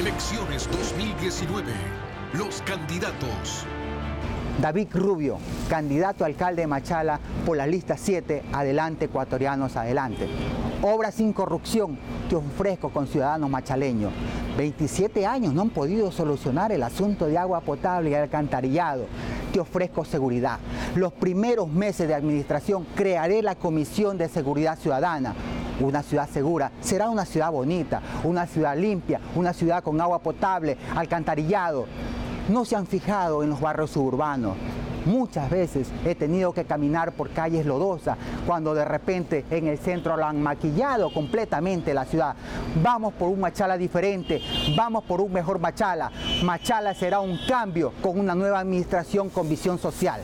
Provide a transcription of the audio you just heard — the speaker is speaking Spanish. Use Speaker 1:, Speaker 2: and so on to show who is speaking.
Speaker 1: Elecciones 2019. Los candidatos.
Speaker 2: David Rubio, candidato a alcalde de Machala por la lista 7, Adelante Ecuatorianos Adelante. Obra sin corrupción que ofrezco con ciudadanos machaleños. 27 años no han podido solucionar el asunto de agua potable y alcantarillado. Te ofrezco seguridad. Los primeros meses de administración crearé la Comisión de Seguridad Ciudadana. Una ciudad segura será una ciudad bonita, una ciudad limpia, una ciudad con agua potable, alcantarillado. No se han fijado en los barrios suburbanos. Muchas veces he tenido que caminar por calles lodosas cuando de repente en el centro lo han maquillado completamente la ciudad. Vamos por un Machala diferente, vamos por un mejor Machala. Machala será un cambio con una nueva administración con visión social.